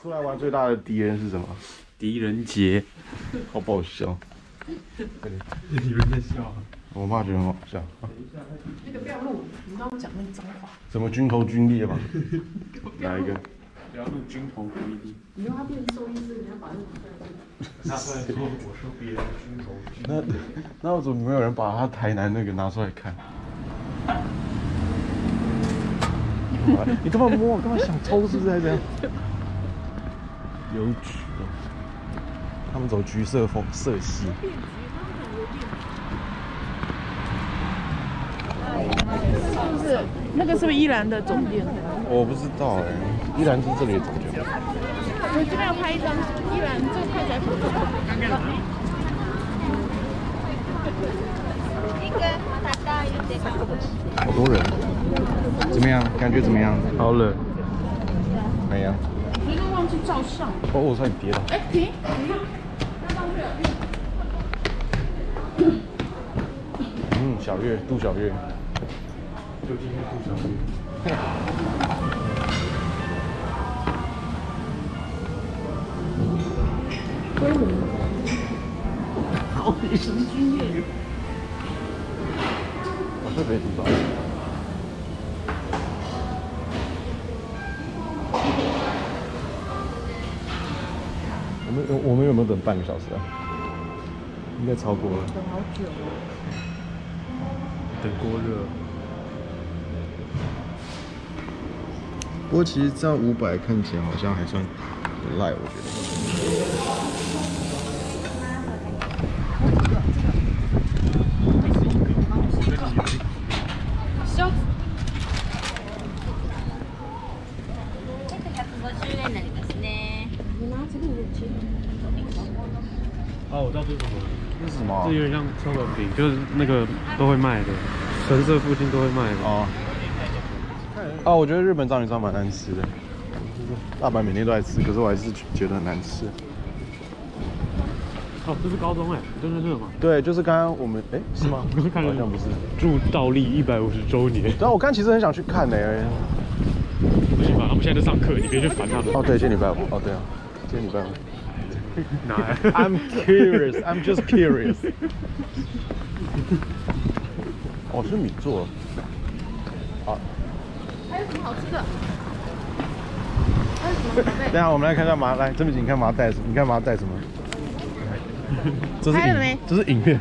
出来玩最大的敌人是什么？狄仁杰，好不好笑？在笑。我妈觉得很好笑。那个不要录，你刚刚讲那个脏话。什么军头军裂嘛？哪一个？不要录军头不一定。以后他你要把那个拿出来说我说别人军头军那那我怎么没有人把他台南那个拿出来看？你干嘛摸？我干嘛想抽？是不是还这样？邮局哦，他们走橘色风色系。是不是？那个是不是依兰的总店？我不知道哎，依然是这里的总店。我这边要拍一张依兰，这个看起来不错。好多人，怎么样？感觉怎么样？好冷。没有。你都忘记照相。哦，我差点跌倒。哎，停！嗯，小月，杜小月。就今天杜小月。归零。好，你什么军乐？我特别知道。我们有我们有没有等半个小时啊？应该超过了。等好久哦。等锅热。不过其实这样五百看起来好像还算不赖，我觉得。哦，我知道这是什么了。这是什么啊这有点像车轮饼，就是那个都会卖的，神社附近都会卖的。哦。啊，我觉得日本章鱼烧蛮难吃的。大阪每天都在吃，可是我还是觉得很难吃。哦，这是高中哎，真的是吗？对，就是刚刚我们，哎，是吗？不是看好像不是。祝倒立一百五十周年。但我刚其实很想去看呢、不行吧？他们现在在上课，你别去烦他们。哦，对，今天礼拜五。哦，对啊，今天礼拜五。哪 I'm curious. I'm just curious. 哦，是米做的。啊，还有什么好吃的？还有什么宝贝？等一下我们来看一下麻，来，这边你看麻带什么？你看麻带什么？这是影拍了没，这是影片。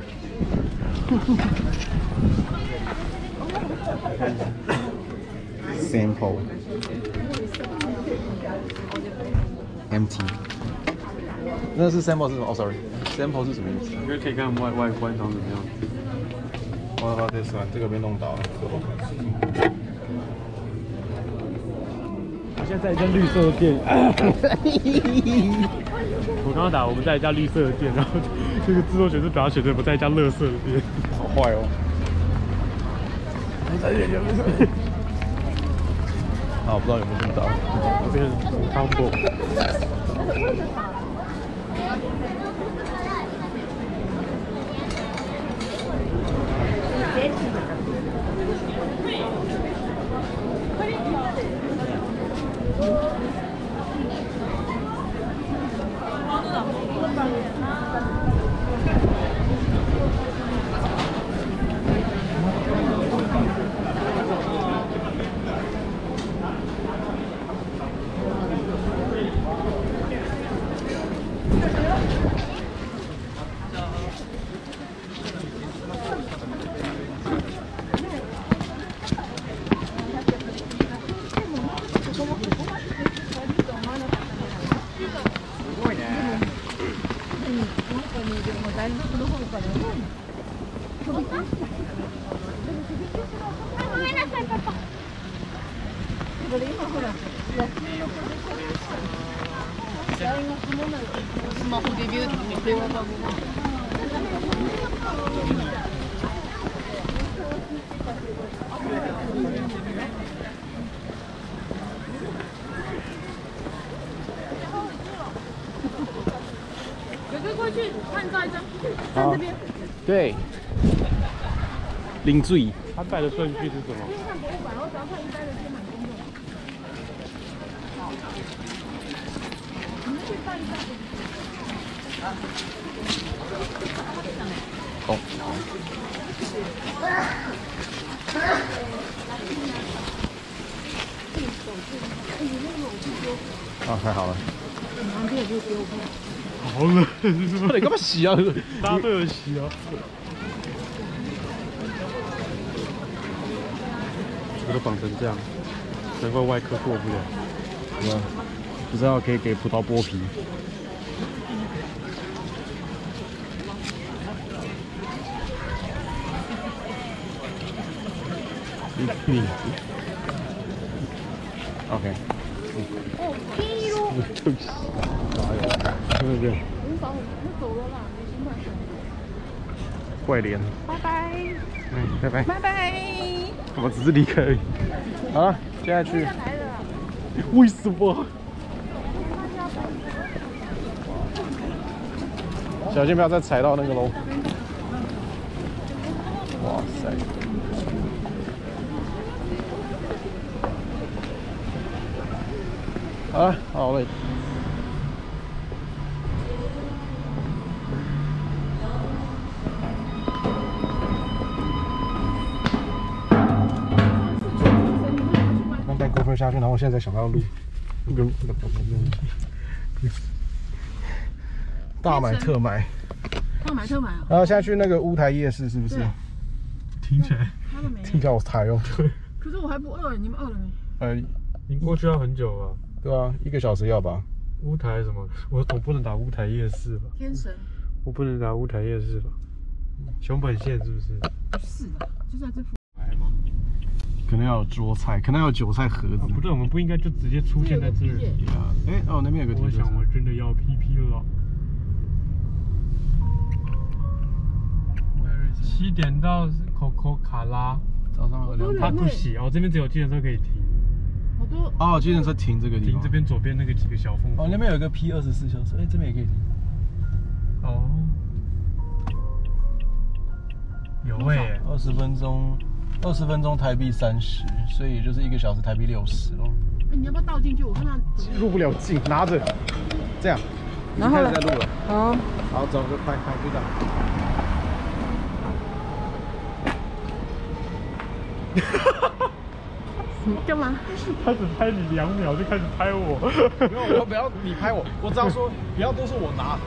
Sample empty，那是 sample 是什么？哦，sorry，sample 是什么意思？你可以可以看外外观长怎么样。我把这吃完，这个被弄倒了。我现在在一家绿色的店。我刚刚打我们在一家绿色的店，然后这个制作学是把它写成我们在一家乐色的店。好坏哦。啊，我不知道有没有听到。这边 combo。对。零醉。他摆的顺序是什么？看博物馆，然后只要看一般的天满宫就好。哦，好。啊，太好了！好冷，你干嘛洗啊？大家都有洗啊。我都绑成这样，难怪外科过不了。对吧？不知道可以给葡萄剥皮。你你，OK。哦，金色。对不起，哪有？对不对？无法，我走了啦，没心快怪脸。拜拜，嗯，拜拜。拜拜。我只是离开而已。好了，接下去。为什么？小心不要再踩到那个喽！哇塞！啊，好累。下去，然后我现在才想到录。跟大买特买，大买特买哦，然后下去那个乌台夜市是不是？对听起来，他都没。听起来我台哦。对，可是我还不饿，你们饿了没？呃，你过去要很久啊。对啊，一个小时要吧？乌台什么？我总不能打乌台夜市吧？天神我不能打乌台夜市吧？熊本县是不是？不是的，就在这附来吗？可能要有桌菜，可能要有韭菜盒子。啊，不对，我们不应该就直接出现在这里。啊，哎，哦，那边有个停车场我想我真的要 PP 了。七点到 Coco 卡拉，早上有两人他不洗哦，这边只有计程车可以停，好多哦，计程车停这个地方。停这边左边那个几个小缝。哦，那边有一个 P 二十四小时，哎，这边也可以停。哦，有哎，二十分钟，二十分钟台币三十，所以就是一个小时台币六十咯。哎，你要不要倒进去？我看他入不了镜，拿着，这样。然后呢开始在录了，好，好，走，就拍拍，就这样。干嘛？他只拍你两秒就开始拍我，没有，我不要你拍我，我只要说不要都是我拿。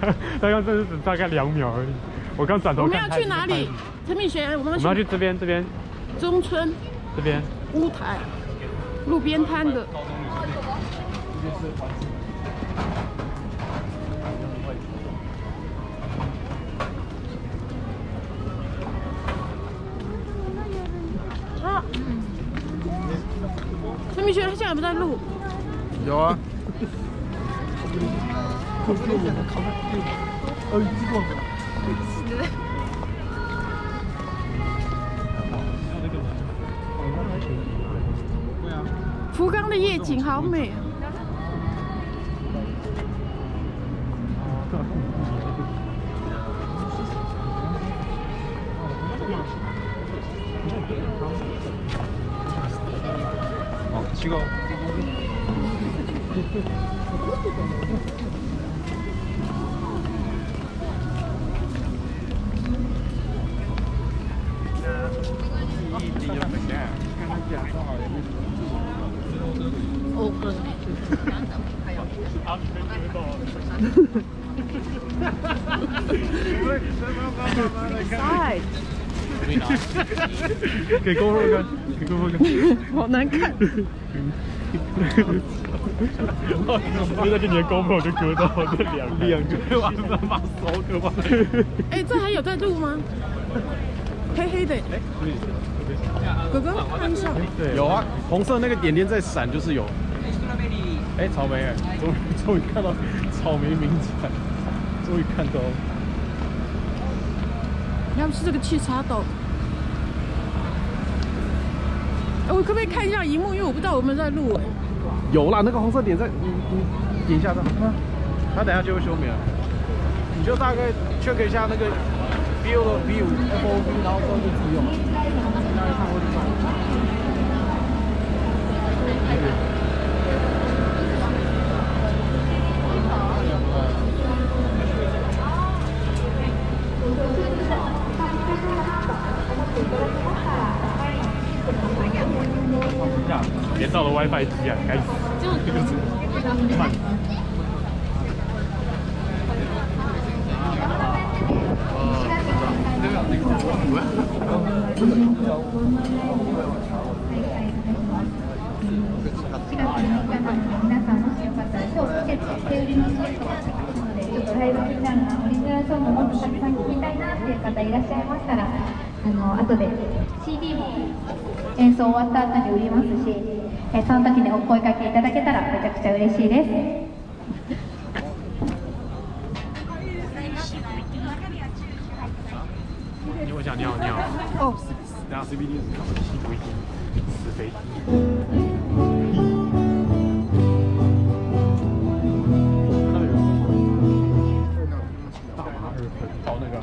他 他刚真的只大概两秒而已，我刚转头我们要去哪里？陈敏璇，我们我们要去要去这边这边中村这边，乌台路边摊的。啊，陈明轩他现在有没有在录？有啊。的夜景好美啊！哦，七个。哎，给 GoPro 看，给 GoPro 看。好难看。因 为那个你的 GoPro 就割到这两两个，哇，他妈手可怕。哎，这还有在录吗？黑黑的。哥哥，看一下。对，有啊，红色那个点点在闪，就是有。哎，草莓，哎，终于终于看到草莓名产，终于看到。要不是这个气插豆。我可不可以看一下荧幕？因为我不知道我们在录。有了，那个红色点在，你你点一下它，它等下就会休眠。你就大概 check 一下那个 view 的 view fov，然后关就不用。别到了 WiFi 机啊，该死！慢点。ライブ気になるオリジナルソングもっとたくさん聴きたいなっていう方いらっしゃいましたらあの後で CD も演奏終わった後に売りますしえその時にお声かけいただけたらめちゃくちゃ嬉しいです。大麻二分，搞那个。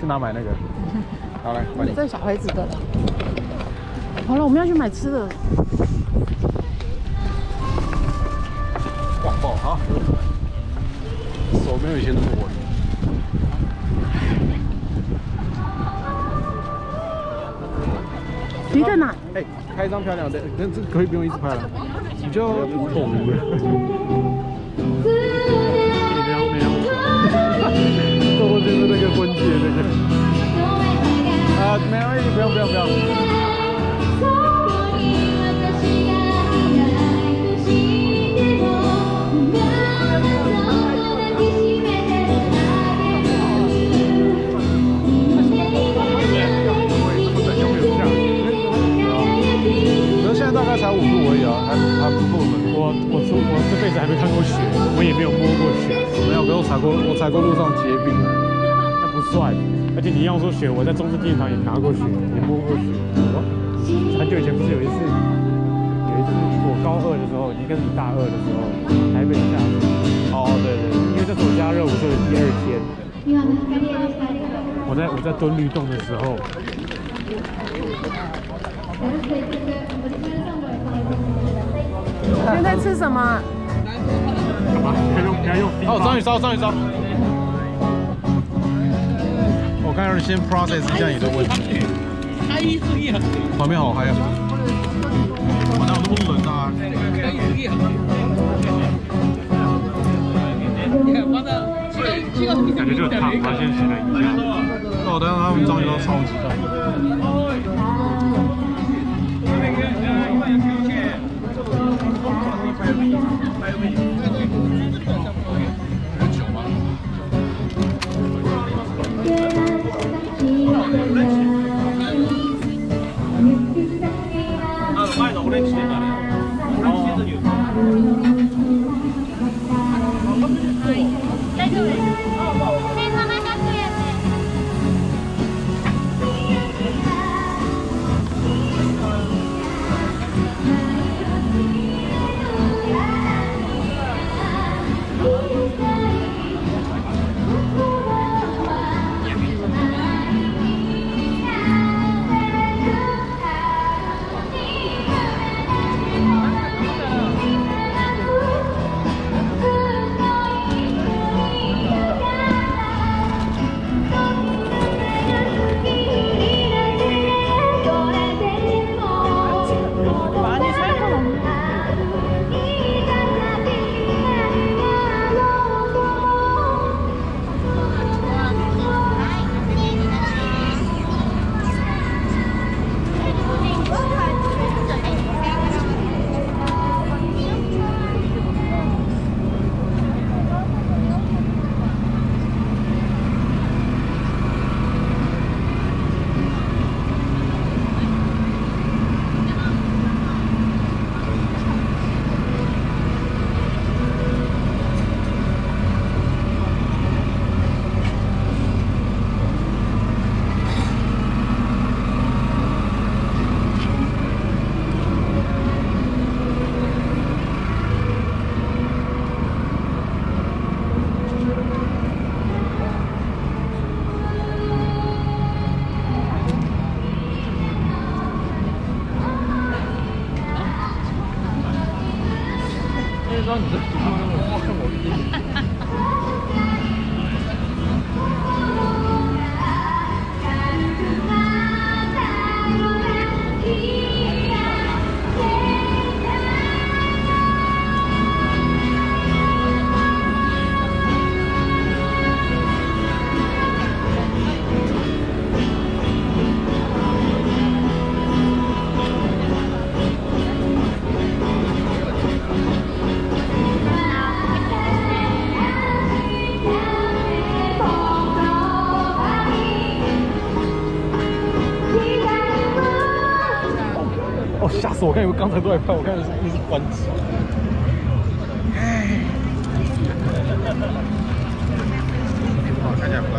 去哪买那个？好来，快点。这小孩子的。好了，我们要去买吃的。广爆啊！手没有以前那么稳。你在哪？哎，拍一张漂亮的，那这可以不用一直拍了，你就透明啊，没关系，不用不用不用。又没有下雨。可是现在大概才五度而已啊，还还不够冷。我我出我这辈子还没看过雪，我也没有摸过雪，没有，可是我踩过，我踩过路上结冰的。那不算。而且你要说雪，我在中正纪念堂也拿过雪，也摸过雪。哦很久以前不是有一次，有一次我高二的时候，应该是你大二的时候，台北下雪。哦，对对对。因为那是我加热舞社的第二天，今の光栄でしたありがとうございます我在我在蹲律动的时候，ラスト1曲オリジナルソングを演奏させてください现在吃什么？干嘛？不要用不要用。哦，章鱼烧，章鱼烧。 我刚才先 process 一下你的问题。旁边好嗨啊！我哪有那么冷啊？感觉这个烫，我要先洗了一下。那我等下他们章鱼烧超级大。有 var mıdır? Şey. 吓死我！看你们刚才都在拍，我看的是那是关机。看起来不赖。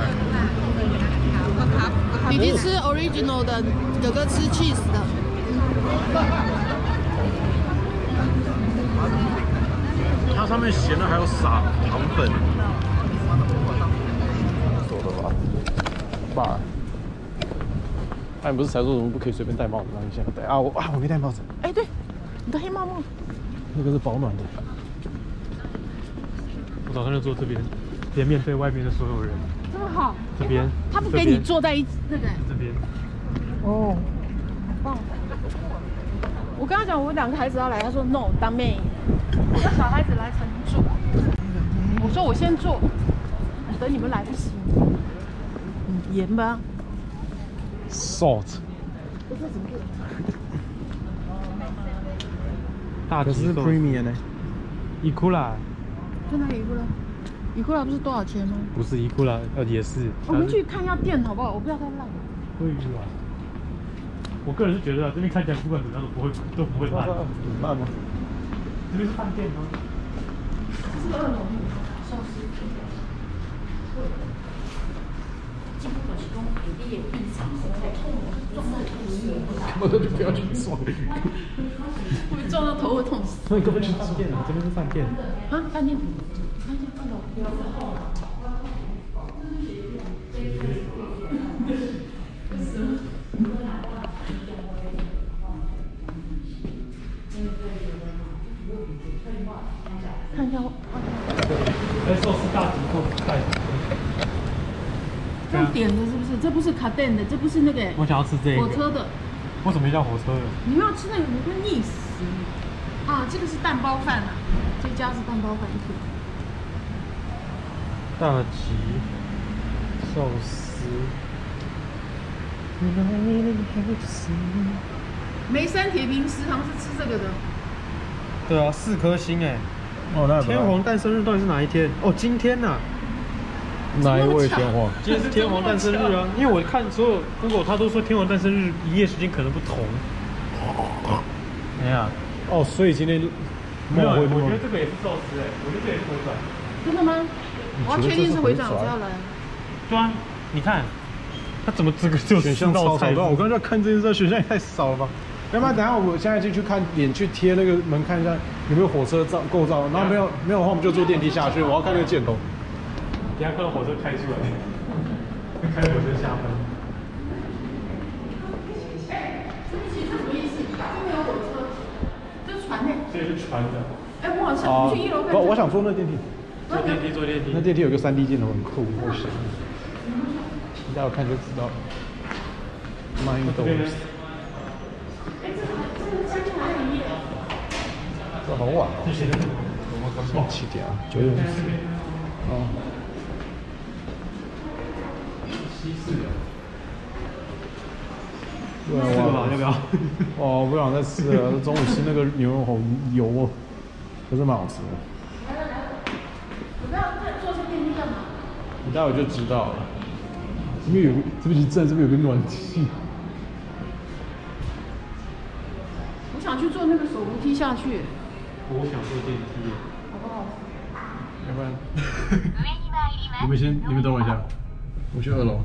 弟弟吃 original 的，哥哥吃 cheese 的。它上面咸的还有撒糖粉。走了吧，爸。哎，你不是才说什么不可以随便戴帽子？让你现在戴啊！我啊，我没戴帽子。哎，对，你的黑帽帽。那个是保暖的。我早上就坐这边，直接面对外面的所有人。这么好。这边。他不给你坐在一那个。这边。哦，好棒。我跟他讲，我两个孩子要来，他说 no，当面。我的小孩子来才能坐。我说我先坐，等你们来不行。嗯，盐吧。Salt。大可是 premium 呢？伊库拉。在哪里伊库拉？伊库拉不是多少钱吗？不是伊库拉，呃也是。我们去看一下店好不好？我不要太烂。会啊。我个人是觉得啊，这边看起来不管怎么样都不会都不会烂。很烂吗？这边是饭店吗？这是二楼，寿司。进不可攻，有地有地场，才痛，撞到头死。根本就不要去撞。会撞到头会痛死。那你根本去饭店啊？这边是饭店。啊，饭店，饭店二楼。看一下外哎，寿司大吉做带。用点的是不是？这不是卡顿的，这不是那个。我想要吃这个。火车的。为什么叫火车的？你要吃那个，你会腻死。啊，这个是蛋包饭啊，这家是蛋包饭店。大吉寿司。梅山铁平食堂是吃这个的。对啊，四颗星哎。哦，那天皇诞生日到底是哪一天？哦，今天呐、哪一位天皇？今天是天皇诞生日啊！因为我看所有 Google，他都说天皇诞生日营业时间可能不同。哎呀，哦，所以今天没有，会我觉得这个也是寿司哎，我觉得这也是回转。真的吗？我要确定是回转，我才要来。对啊，你看，他怎么这个就选项超少？菜？我刚刚在看这件事，选项也太少了吧？要不然等下我现在进去看脸去贴那个门看一下有没有火车造构造，然后没有没有的话我们就坐电梯下去。我要看那个箭头。等下看到火车开出来，开火车下班。这是船呢？这是船的。哎，我好像去一楼看。我我想坐那电梯。坐电梯，坐电梯。那电梯有个三 D 镜头，很酷，我想。你待会看就知道。Mind Doors。这好晚哦。哦，七点啊，九点四。哦。西式的。对啊，这个吧，要不要？哦，不想再吃了。中午吃那个牛肉好油哦，可是蛮好吃的。我要坐这电梯干嘛？你待会就知道了。这边有个，这边站这边有个暖气。我想去坐那个手扶梯下去。我想坐电梯。好不好？要不然，你们先，你们等我一下，我去二楼。